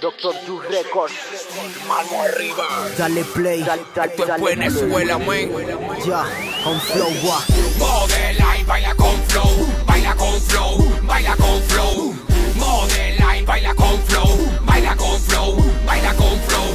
Doctor Ju Records, Mano arriba. dale play, dale, dale, Esto es dale. Venezuela, man. Ya, con flow, wa. Modela y baila con flow, baila con flow, baila con flow. Modela y baila con flow, baila con flow, baila con flow.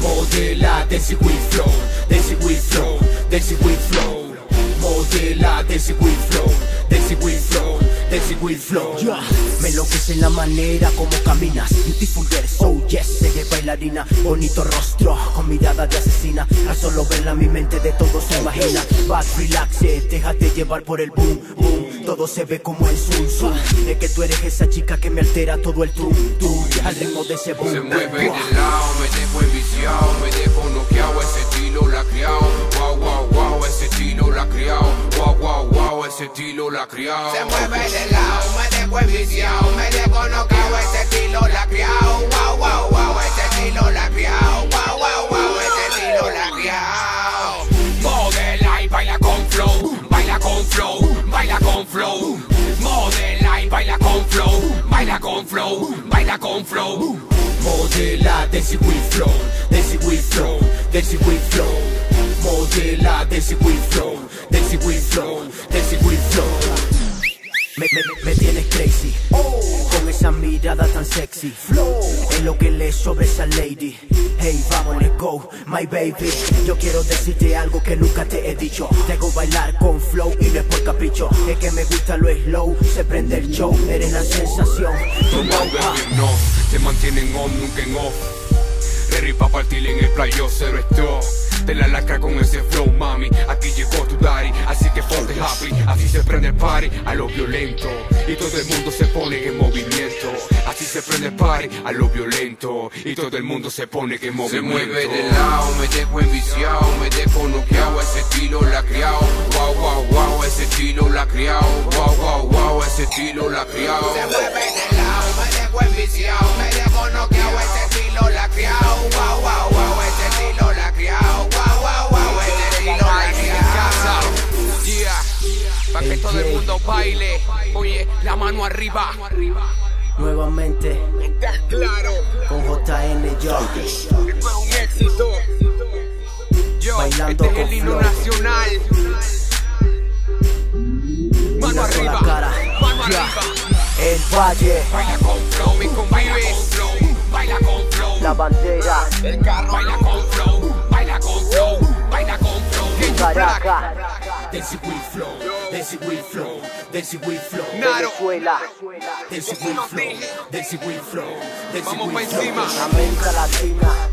Modela, dancing with flow, dancing with flow, dancing with flow. Modela, dancing with flow, dancing with flow, dancing with flow. Ya, me enloquece la manera como caminas. Beautiful girl, so yes, eres bailarina. Bonito rostro, con mirada de asesina. Al solo verla mi mente de todo se imagina. Bad relax, eh, déjate llevar por el boom, boom. Todo se ve como en zoom, zoom. Es que tú eres esa chica que me altera todo el tum, tum. Al ritmo de ese boom, Se mueve de lado, me dejo enviciado, me dejo noqueado, ese estilo la ha criado. Wow, wow, wow, ese estilo la criado. Ese estilo la ha criado. Se mueve de lado, me dejo enviciado, me dejo noqueado, ese estilo la ha criado. Wow, wow, wow, ese estilo la ha criado. Wow, wow, wow, ese estilo la ha criado. Modela y baila con flow, baila con flow, baila con flow. Modela y baila con flow, baila con flow, baila con flow. Modela, dancing with flow, dancing with flow, dancing with flow. Modela, dancing with flow, dancing with flow, dancing with flow. Me, me, me tienes crazy Con esa mirada tan sexy Flow Es lo que le sobre esa lady Hey, vamos, let's go, my baby Yo quiero decirte algo que nunca te he dicho Te hago bailar con flow y no es por capricho Es que me gusta lo slow Se prende el show, eres la sensación el no, se mantienen on, nunca en off. Ready pa' partir en el playo, cero stop. Te la lacra con ese flow, mami. Aquí llegó tu daddy, así que ponte happy. Así se prende el party a lo violento. Y todo el mundo se pone en movimiento. Así se prende el party a lo violento. Y todo el mundo se pone en movimiento. Se mueve de lado, me dejo enviciado, me dejo noqueado. Ese estilo la criado. Wow, wow, wow, ese estilo la criado. Wow, wow, wow, ese estilo la criado. Se mueve de Yeah, pa' que todo el mundo baile. Oye, la mano arriba. Nuevamente ¿Estás claro? con JN yo Esto es un éxito. Yo, Bailando este es el himno nacional. Mano Una arriba, cara mano arriba. El valle, Baila con flow, mi convives. Baila con flow. la bandera El carro baila con flow, baila con flow, baila con flow. Caracas Dancing with flow, dancing with flow, with flow. Venezuela with flow, dancing with flow, with pa' flow. encima. América Latina